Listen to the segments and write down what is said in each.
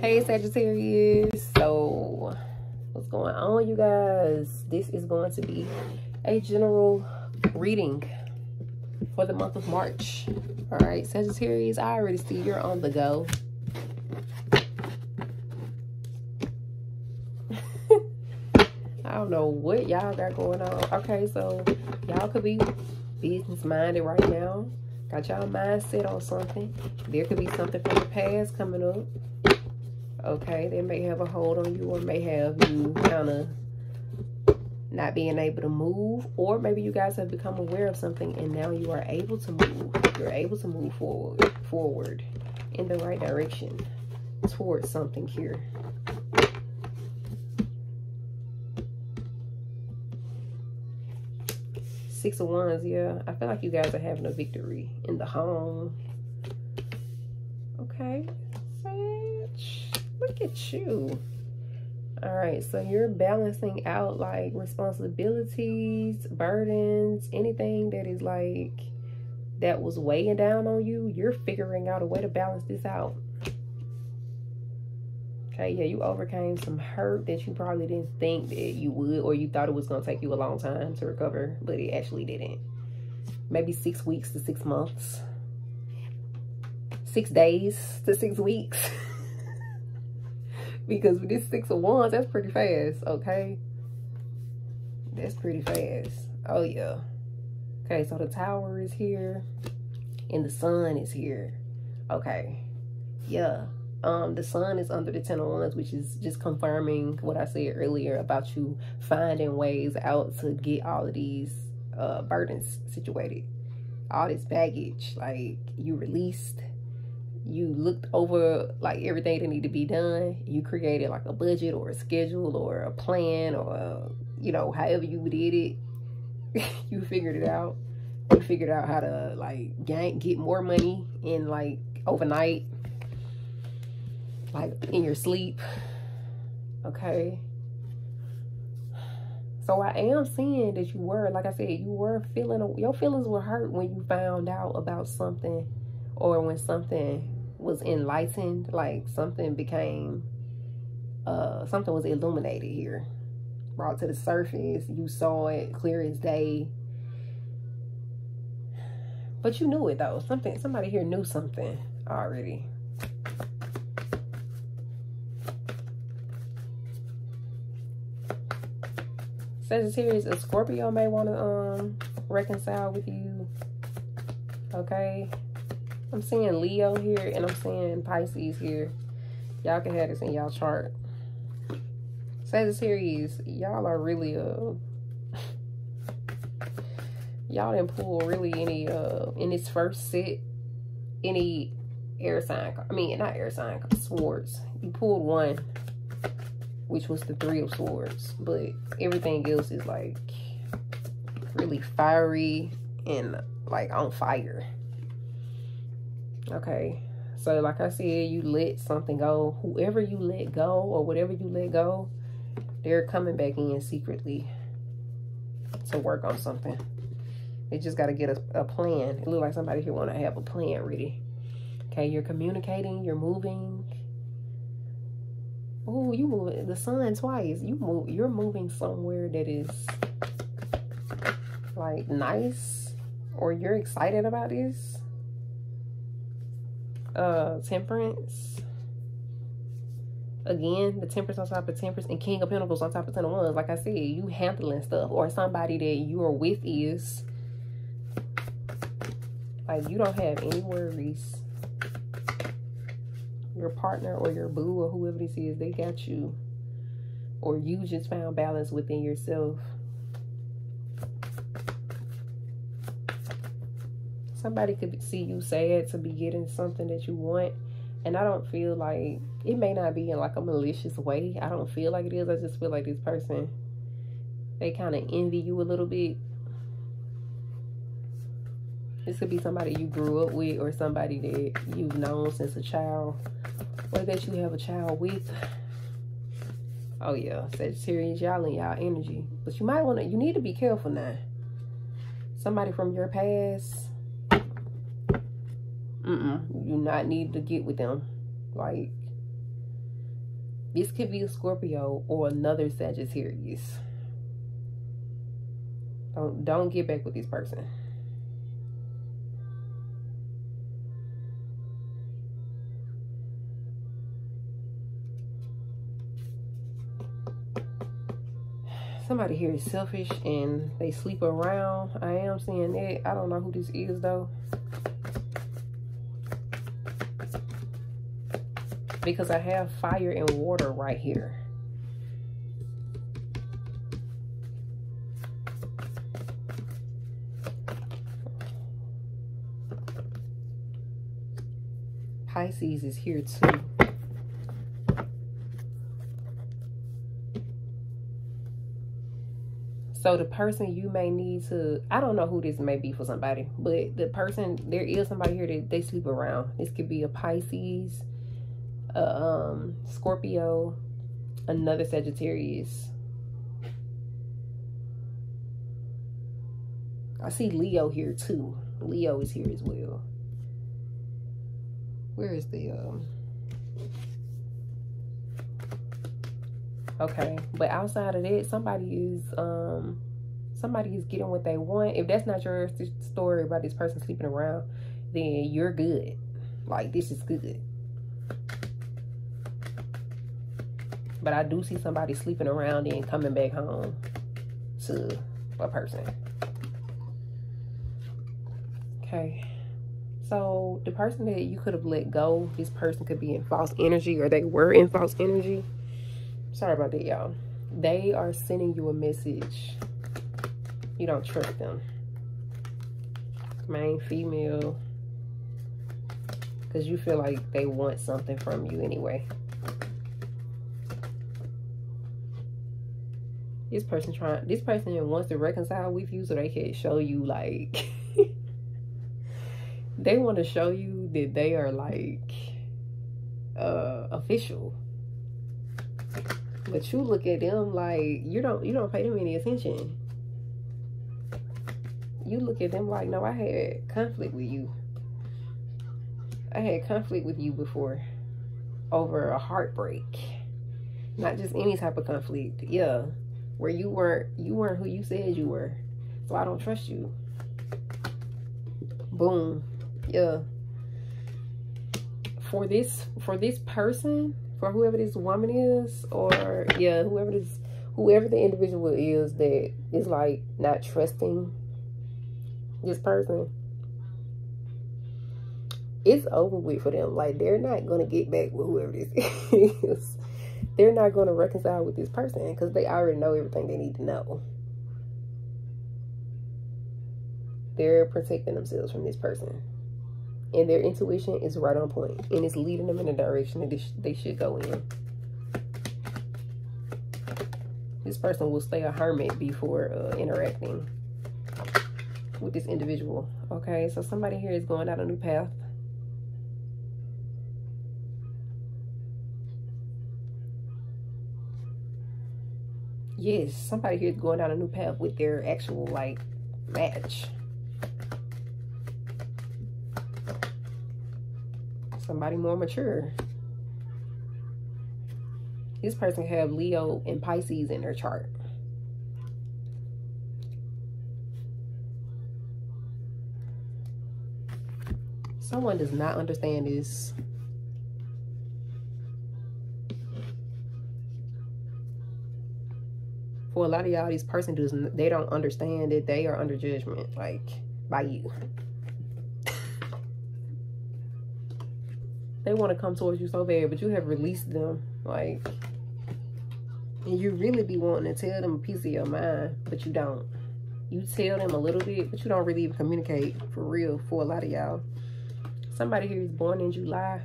Hey Sagittarius. So what's going on you guys? This is going to be a general reading for the month of March. All right, Sagittarius, I already see you're on the go. I don't know what y'all got going on. Okay, so y'all could be business minded right now. Got y'all mind set on something. There could be something from the past coming up. Okay, they may have a hold on you or may have you kind of not being able to move. Or maybe you guys have become aware of something and now you are able to move. You're able to move forward, forward in the right direction towards something here. Six of Wands, yeah. I feel like you guys are having a victory in the home. Okay. Sage, look at you. All right, so you're balancing out like responsibilities, burdens, anything that is like that was weighing down on you. You're figuring out a way to balance this out. Okay, yeah, you overcame some hurt that you probably didn't think that you would, or you thought it was going to take you a long time to recover, but it actually didn't. Maybe six weeks to six months, six days to six weeks. because with this six of wands, that's pretty fast, okay? That's pretty fast. Oh, yeah. Okay, so the tower is here and the sun is here. Okay. Yeah um the sun is under the ten of wands which is just confirming what i said earlier about you finding ways out to get all of these uh burdens situated all this baggage like you released you looked over like everything that need to be done you created like a budget or a schedule or a plan or you know however you did it you figured it out you figured out how to like gain get more money in like overnight like in your sleep. Okay. So I am seeing that you were, like I said, you were feeling, your feelings were hurt when you found out about something or when something was enlightened, like something became, uh, something was illuminated here, brought to the surface. You saw it clear as day. But you knew it though. Something, somebody here knew something already. Sagittarius, a Scorpio may want to um reconcile with you. Okay. I'm seeing Leo here and I'm seeing Pisces here. Y'all can have this in y'all chart. Sagittarius, y'all are really uh y'all didn't pull really any uh in this first set any air sign I mean not air sign swords. You pulled one which was the three of swords but everything else is like really fiery and like on fire okay so like i said you let something go whoever you let go or whatever you let go they're coming back in secretly to work on something they just got to get a, a plan it looks like somebody here want to have a plan ready okay you're communicating you're moving Oh, you move the sun twice. You move. You're moving somewhere that is like nice, or you're excited about this. Uh, temperance. Again, the temperance on top of temperance and king of pentacles on top of ten of wands. Like I said, you handling stuff, or somebody that you are with is like you don't have any worries your partner or your boo or whoever this is, they got you. Or you just found balance within yourself. Somebody could see you sad to be getting something that you want. And I don't feel like, it may not be in like a malicious way. I don't feel like it is. I just feel like this person, they kind of envy you a little bit. This could be somebody you grew up with or somebody that you've known since a child or that you have a child with. Oh yeah, Sagittarius, y'all in y'all energy. But you might want to, you need to be careful now. Somebody from your past, mm-mm, you not need to get with them. Like, This could be a Scorpio or another Sagittarius. Don't don't get back with this person. somebody here is selfish and they sleep around. I am seeing that. I don't know who this is though. Because I have fire and water right here. Pisces is here too. So the person you may need to, I don't know who this may be for somebody, but the person, there is somebody here that they sleep around. This could be a Pisces, a um, Scorpio, another Sagittarius. I see Leo here too. Leo is here as well. Where is the, um, okay but outside of that somebody is um somebody is getting what they want if that's not your story about this person sleeping around then you're good like this is good but i do see somebody sleeping around and coming back home to a person. Okay. So the person that you could have let go this person could be in false energy or they were in false energy. Sorry about that y'all. They are sending you a message. You don't trust them. Main female. Because you feel like they want something from you anyway this person trying this person wants to reconcile with you so they can show you like they want to show you that they are like uh official but you look at them like you don't you don't pay them any attention. You look at them like, no, I had conflict with you. I had conflict with you before over a heartbreak. Not just any type of conflict. Yeah. Where you weren't you weren't who you said you were. So I don't trust you. Boom. Yeah. For this for this person, for whoever this woman is or yeah whoever this whoever the individual is that is like not trusting this person it's over with for them like they're not gonna get back with whoever this is they're not gonna reconcile with this person because they already know everything they need to know they're protecting themselves from this person and their intuition is right on point and it's leading them in the direction that they should go in. This person will stay a hermit before uh, interacting with this individual. Okay, so somebody here is going down a new path. Yes, somebody here is going down a new path with their actual like match. somebody more mature. This person have Leo and Pisces in their chart. Someone does not understand this. For a lot of y'all, these person does they don't understand that they are under judgment, like by you. they want to come towards you so bad, but you have released them. Like, and you really be wanting to tell them a piece of your mind, but you don't. You tell them a little bit, but you don't really even communicate for real for a lot of y'all. Somebody here is born in July.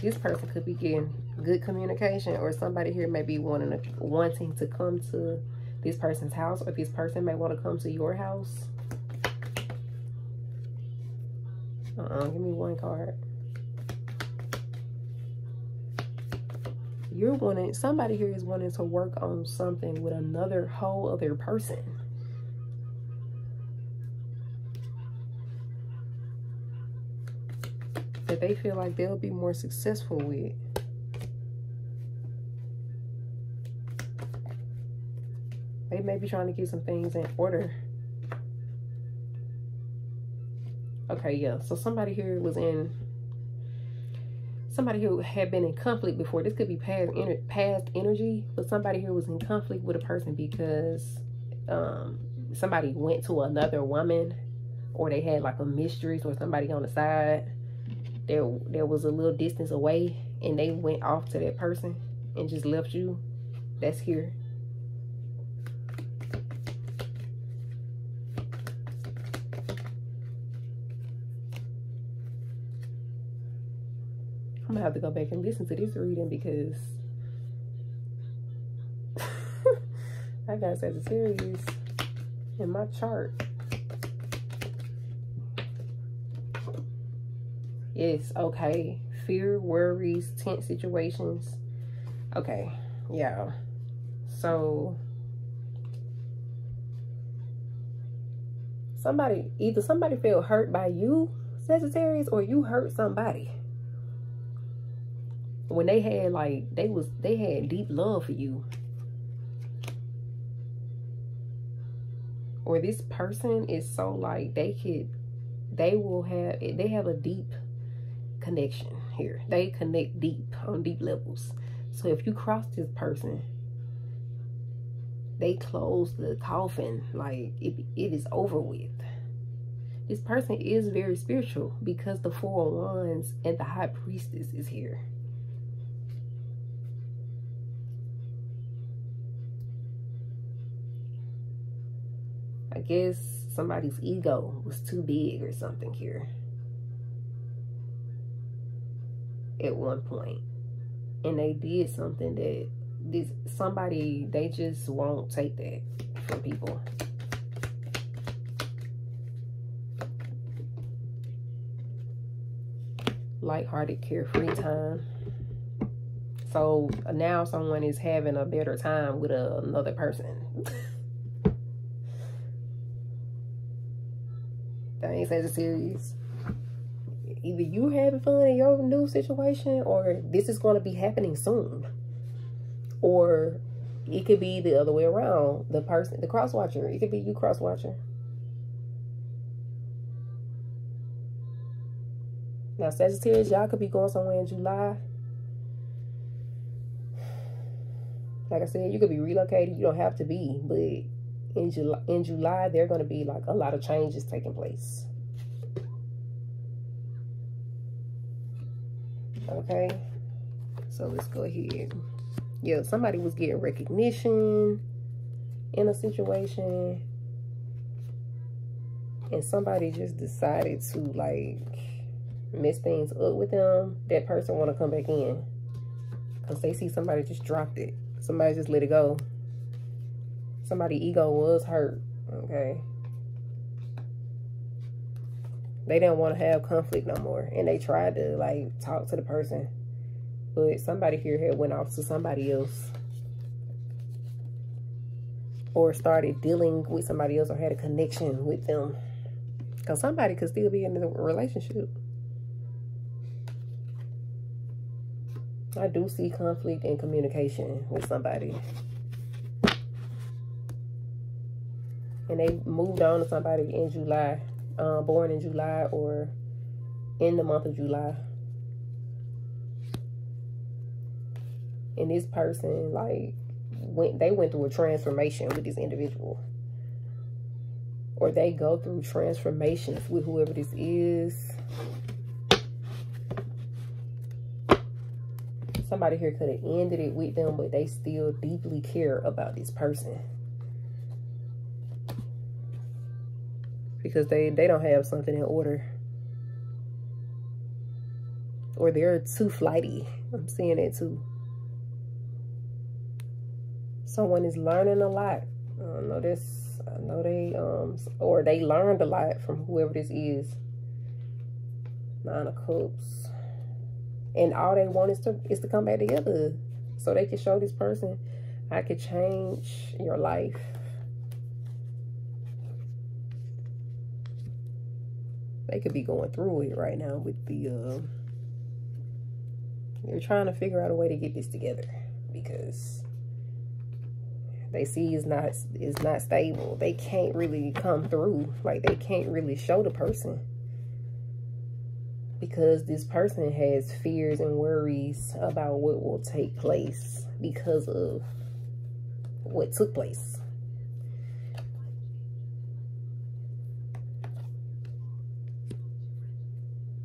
This person could be getting good communication or somebody here may be wanting to, wanting to come to this person's house or this person may want to come to your house Uh-uh, give me one card. You're wanting, somebody here is wanting to work on something with another whole other person. that they feel like they'll be more successful with. They may be trying to get some things in order. Okay, yeah. So somebody here was in somebody who had been in conflict before. This could be past ener past energy, but somebody here was in conflict with a person because um, somebody went to another woman or they had like a mistress or somebody on the side there, there was a little distance away, and they went off to that person and just left you. That's here. I'm gonna have to go back and listen to this reading because I got Sagittarius in my chart. Yes, okay. Fear, worries, tense situations. Okay, yeah. So somebody either somebody felt hurt by you, Sagittarius, or you hurt somebody when they had like they was they had deep love for you or this person is so like they could they will have they have a deep connection here. They connect deep on deep levels. So if you cross this person they close the coffin like it, it is over with. This person is very spiritual because the four of wands and the high priestess is here. I guess somebody's ego was too big or something here at one. And they did something that this somebody they just won't take that from people. Lighthearted, carefree time. So now someone is having a better time with a, another person. Dang Sagittarius. Either you having fun in your new situation or this is going to be happening soon. Or it could be the other way around. The person, the cross watcher. It could be you cross watcher. Now, Sagittarius, y'all could be going somewhere in July. Like I said, you could be relocated. You don't have to be, but in July, in July, there are going to be like a lot of changes taking place. Okay, so let's go ahead. Yeah, somebody was getting recognition in a situation, and somebody just decided to like mess things up with them. That person want to come back in because they see somebody just dropped it. Somebody just let it go somebody ego was hurt okay they didn't want to have conflict no more and they tried to like talk to the person but somebody here had went off to somebody else. Or started dealing with somebody else or had a connection with them. Because somebody could still be in a relationship. I do see conflict and communication with somebody. And they moved on to somebody in July, uh, born in July or in the month of July. And this person, like, went they went through a transformation with this individual. Or they go through transformations with whoever this is. Somebody here could have ended it with them, but they still deeply care about this person. Because they, they don't have something in order. Or they're too flighty. I'm seeing it too. Someone is learning a lot. I know this. I know they um or they learned a lot from whoever this is. Nine of Cups. And all they want is to is to come back together. So they can show this person I could change your life. They could be going through it right now with the uh, they're trying to figure out a way to get this together because they see is not is not stable. They can't really come through. Like they can't really show the person. Because this person has fears and worries about what will take place because of what took place.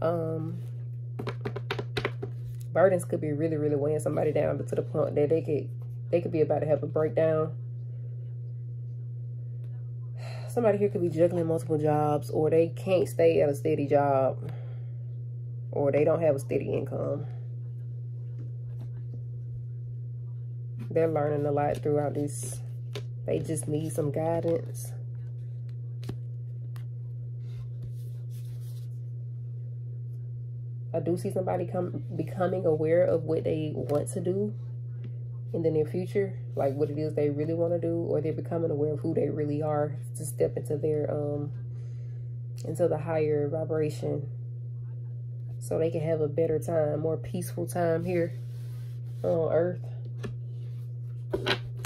Um burdens could be really, really weighing somebody down to the point that they could they could be about to have a breakdown. Somebody here could be juggling multiple jobs or they can't stay at a steady job or they don't have a steady income. They're learning a lot throughout this. They just need some guidance. I do see somebody come becoming aware of what they want to do in the near future, like what it is they really want to do, or they're becoming aware of who they really are to step into their um into the higher vibration so they can have a better time, more peaceful time here on earth.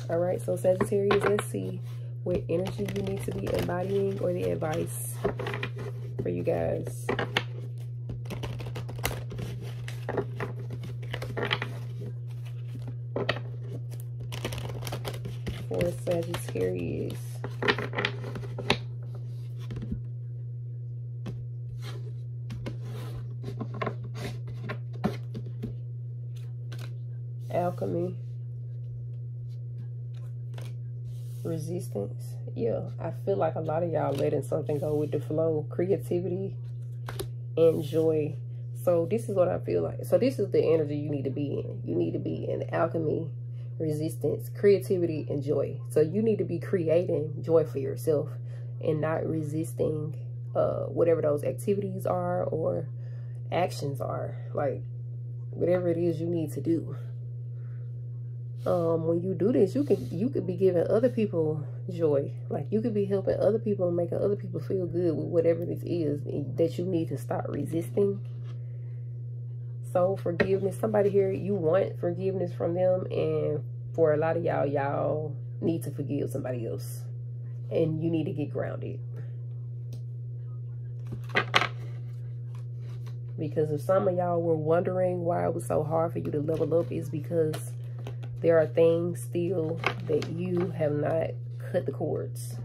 All right, so Sagittarius, let's see what energy you need to be embodying or the advice for you guys. for Sagittarius. Alchemy. Resistance. Yeah, I feel like a lot of y'all letting something go with the flow. Creativity and joy. So this is what I feel like. So this is the energy you need to be in. You need to be in alchemy resistance, creativity, and joy. So you need to be creating joy for yourself and not resisting uh, whatever those activities are or actions are. Like whatever it is you need to do. Um, when you do this, you can you could be giving other people joy. Like you could be helping other people and making other people feel good with whatever this is that you need to stop resisting. So forgiveness, somebody here, you want forgiveness from them and for a lot of y'all, y'all need to forgive somebody else. And you need to get grounded. Because if some of y'all were wondering why it was so hard for you to level up, is because there are things still that you have not cut the cords.